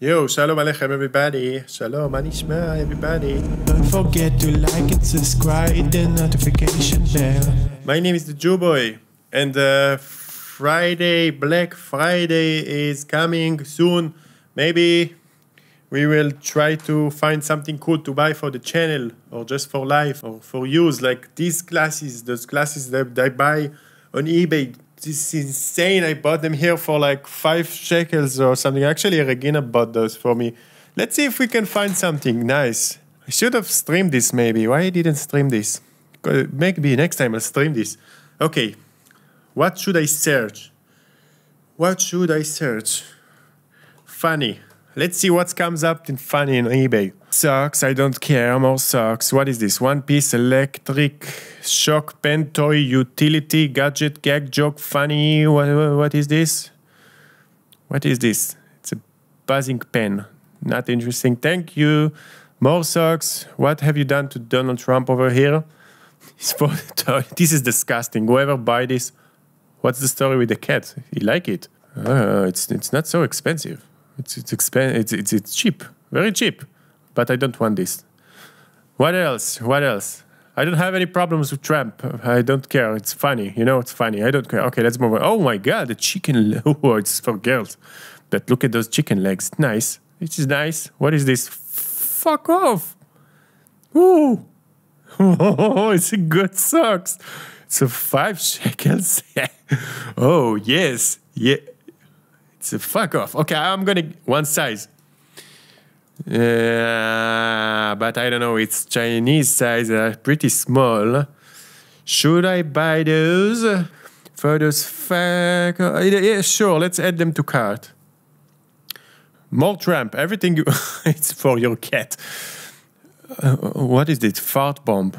Yo, shalom aleichem everybody. Shalom, anishma everybody. Don't forget to like and subscribe, hit the notification bell. My name is the Jew Boy, and uh, Friday, Black Friday is coming soon. Maybe we will try to find something cool to buy for the channel, or just for life, or for use, like these glasses, those glasses that I buy on eBay. This is insane. I bought them here for like five shekels or something. Actually, Regina bought those for me. Let's see if we can find something nice. I should have streamed this maybe. Why I didn't stream this? Maybe next time I'll stream this. Okay, what should I search? What should I search? Funny. Let's see what comes up in funny on eBay. Socks, I don't care, more socks. What is this? One piece electric shock pen toy utility gadget gag joke funny. What, what is this? What is this? It's a buzzing pen. Not interesting. Thank you. More socks. What have you done to Donald Trump over here? this is disgusting. Whoever buy this, what's the story with the cat? He like it. Uh, it's it's not so expensive. It's it's, expen- it's it's it's cheap, very cheap. But I don't want this. What else? What else? I don't have any problems with Trump. I don't care. It's funny. You know, it's funny. I don't care. Okay, let's move on. Oh my God, the chicken. Oh, it's for girls. But look at those chicken legs. Nice. It is nice. What is this? Fuck off. Ooh. Oh, it's a good socks. It's a five shekels. oh, yes. Yeah. Fuck off. Okay, I'm gonna one size. Uh, but I don't know. It's Chinese size, uh, pretty small. Should I buy those for those fuck? Uh, yeah, sure. Let's add them to cart. More Trump. Everything you. it's for your cat. Uh, what is this? Fart bomb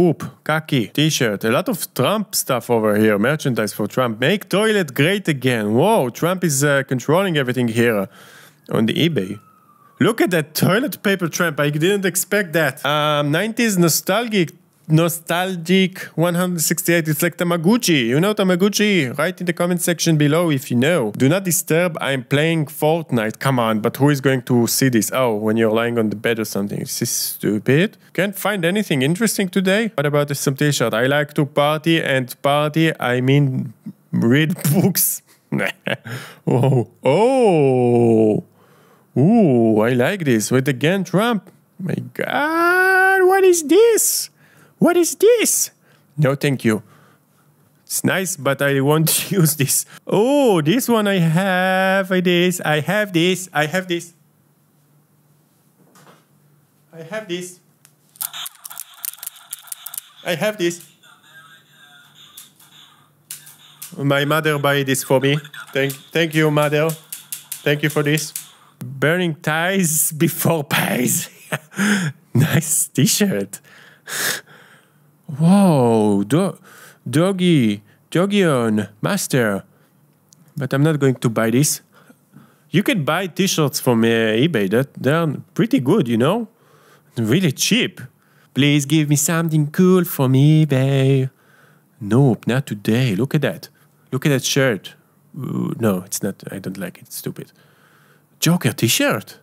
poop, kaki, t-shirt, a lot of Trump stuff over here, merchandise for Trump. Make toilet great again. Whoa, Trump is uh, controlling everything here on the eBay. Look at that toilet paper Trump. I didn't expect that. Um, 90s nostalgic nostalgic 168 it's like Tamaguchi. you know Tamaguchi? write in the comment section below if you know do not disturb I'm playing Fortnite come on but who is going to see this oh when you're lying on the bed or something This is stupid can't find anything interesting today what about some t-shirt I like to party and party I mean read books oh oh Ooh, I like this. With the again, Trump. My God, what is this? What is this? No, thank you. It's nice, but I won't use this. Oh, this one I have. I this. I have this. I have this. I have this. I have this. My mother buy this for me. Thank, thank you, mother. Thank you for this. Burning ties before pies. nice t-shirt. Whoa, do- doggy, doggy on, master. But I'm not going to buy this. You can buy t-shirts from uh, eBay. That they're pretty good, you know, really cheap. Please give me something cool from eBay. Nope, not today. Look at that. Look at that shirt. Ooh, no, it's not. I don't like it. It's stupid. Joker t-shirt.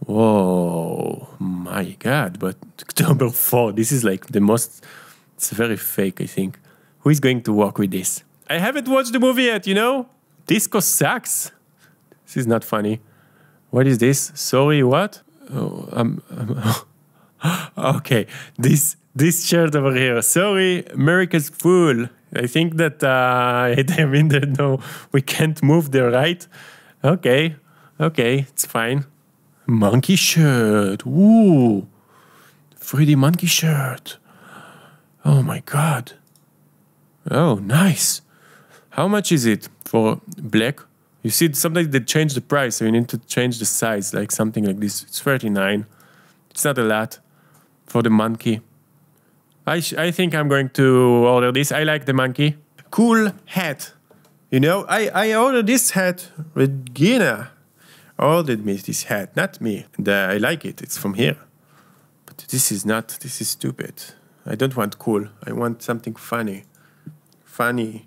Whoa, my God! But October four. This is like the most. It's very fake. I think. Who is going to work with this? I haven't watched the movie yet. You know, disco sucks. This is not funny. What is this? Sorry, what? Oh, I'm, I'm okay. This this shirt over here. Sorry, America's Fool. I think that uh, I mean that no, we can't move there, right? Okay, okay, it's fine. Monkey shirt. Ooh, 3D monkey shirt. Oh my god. Oh, nice. How much is it for black? You see, sometimes they change the price, so you need to change the size, like something like this. It's 39. It's not a lot for the monkey. I, I think I'm going to order this. I like the monkey. Cool hat. You know, I, I ordered this hat. Regina ordered me this hat, not me. And uh, I like it. It's from here. But this is not, this is stupid. I don't want cool. I want something funny. Funny.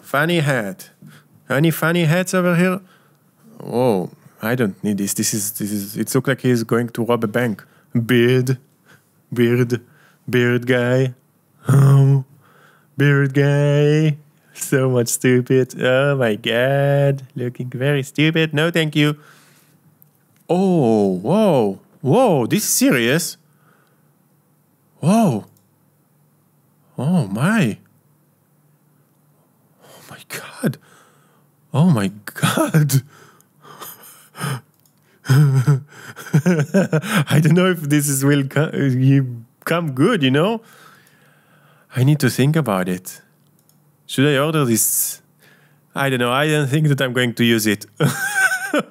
Funny hat. Any funny hats over here? Oh, I don't need this. This is this is. It looks like he's going to rob a bank. Beard, beard, beard guy. Oh, beard guy. So much stupid. Oh my god, looking very stupid. No, thank you. Oh, whoa, whoa. This is serious. Whoa. Oh my. Oh my god. Oh my god. I don't know if this is will co- you come good, you know? I need to think about it. Should I order this? I don't know. I don't think that I'm going to use it.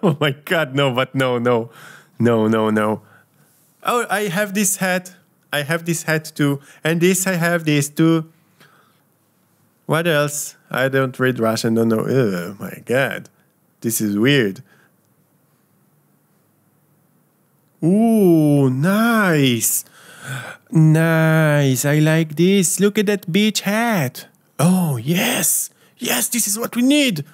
oh my god, no, but no, no. No, no, no. Oh, I have this hat. I have this hat too. And this, I have this too. What else? I don't read Russian, don't know. Oh my god. This is weird. Ooh, nice. Nice. I like this. Look at that beach hat. Oh, yes. Yes, this is what we need.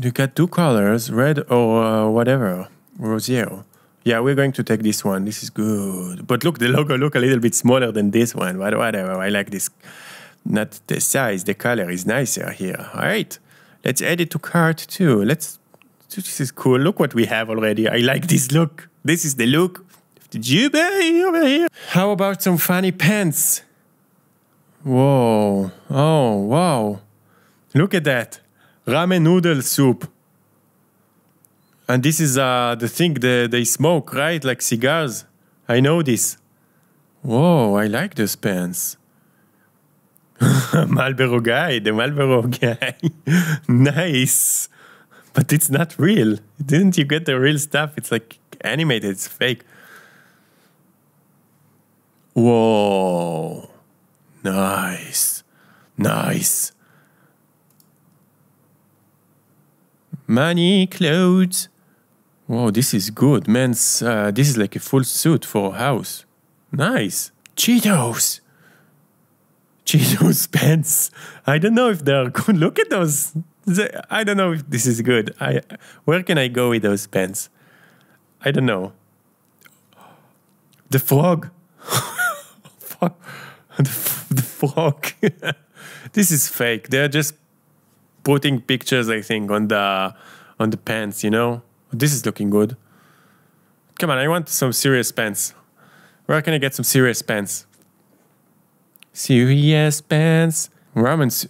You got two colors, red or uh, whatever, rosio. Yeah, we're going to take this one. This is good. But look, the logo look a little bit smaller than this one. But whatever, I like this. Not the size, the color is nicer here. All right, let's add it to cart too. Let's. This is cool. Look what we have already. I like this look. This is the look of the Jew Boy over here. How about some funny pants? Whoa. Oh, wow. Look at that. Ramen noodle soup. And this is uh, the thing that they smoke, right? Like cigars. I know this. Whoa, I like those pants. Marlboro guy, the Marlboro guy. nice. But it's not real. Didn't you get the real stuff? It's like animated, it's fake. Whoa. Nice. Nice. Money, clothes. Whoa, this is good. Man's, uh, this is like a full suit for a house. Nice. Cheetos. Cheetos pants. I don't know if they're good. Look at those. I don't know if this is good. I, where can I go with those pants? I don't know. The frog. Frog. the, the frog. this is fake. They're just putting pictures, I think, on the on the pants. You know, this is looking good. Come on, I want some serious pants. Where can I get some serious pants? Serious pants. Ramen.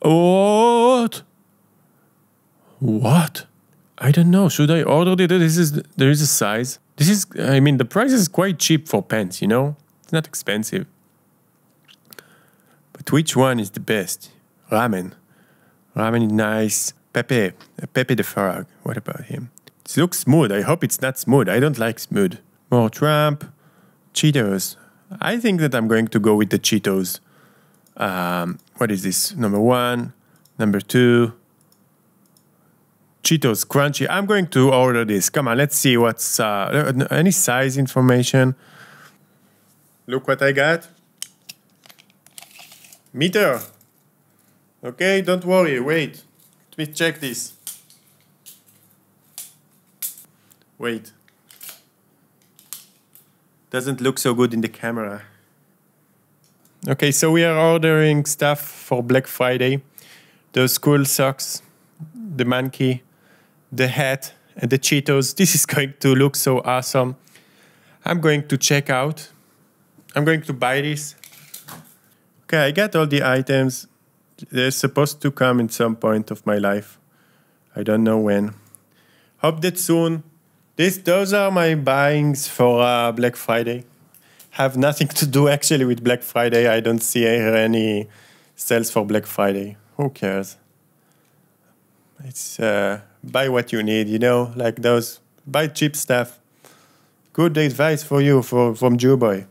What? What? I don't know. Should I order it? This is there is a size. This is. I mean, the price is quite cheap for pants. You know, it's not expensive. But which one is the best? Ramen. Ramen is nice. Pepe. Pepe the Frog. What about him? It looks smooth. I hope it's not smooth. I don't like smooth. More Trump. Cheetos. I think that I'm going to go with the Cheetos. Um, what is this? Number one. Number two. Cheetos crunchy. I'm going to order this. Come on, let's see what's uh, any size information. Look what I got. Meter. Okay, don't worry. Wait. Let me check this. Wait. Doesn't look so good in the camera. Okay, so we are ordering stuff for Black Friday. Those cool socks, the monkey, the hat, and the Cheetos. This is going to look so awesome. I'm going to check out. I'm going to buy this. Okay, I got all the items. They're supposed to come in some point of my life. I don't know when. Hope that soon. This, those are my buyings for uh, Black Friday. Have nothing to do actually with Black Friday. I don't see any sales for Black Friday. Who cares? It's uh, buy what you need, you know, like those buy cheap stuff. Good advice for you for from Jew Boy.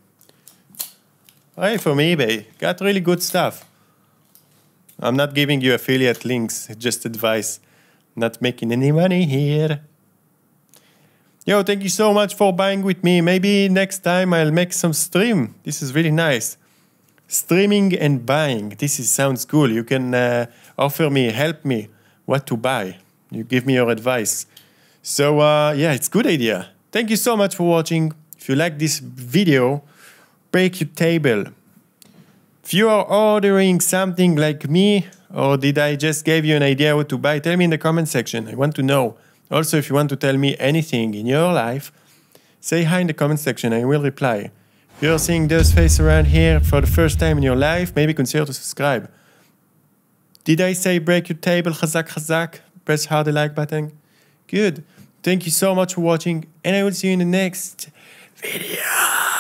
Hey, from eBay, got really good stuff. I'm not giving you affiliate links, just advice. Not making any money here. Yo, thank you so much for buying with me. Maybe next time I'll make some stream. This is really nice. Streaming and buying. This is sounds cool. You can uh, offer me, help me what to buy. You give me your advice. So uh, yeah, it's good idea. Thank you so much for watching. If you like this video, break your table. If you are ordering something like me, or did I just give you an idea what to buy? Tell me in the comment section. I want to know. Also, if you want to tell me anything in your life, say hi in the comment section. And I will reply. If you're seeing those faces around here for the first time in your life, maybe consider to subscribe. Did I say break your table? Chazak, chazak. Press hard the like button. Good. Thank you so much for watching, and I will see you in the next video.